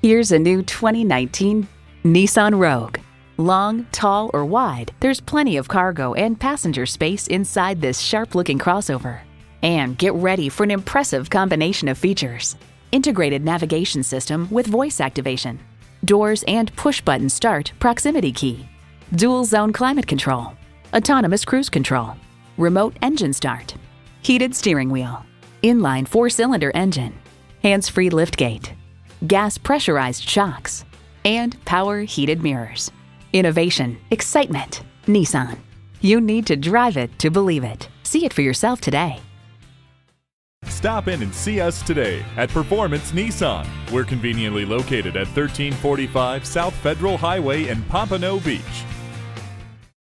Here's a new 2019 Nissan Rogue. Long, tall, or wide, there's plenty of cargo and passenger space inside this sharp looking crossover. And get ready for an impressive combination of features. Integrated navigation system with voice activation, doors and push button start proximity key, dual zone climate control, autonomous cruise control, remote engine start, heated steering wheel, inline four cylinder engine, hands free liftgate, gas pressurized shocks, and power heated mirrors. Innovation, excitement, Nissan. You need to drive it to believe it. See it for yourself today. Stop in and see us today at Performance Nissan. We're conveniently located at 1345 South Federal Highway in Pompano Beach.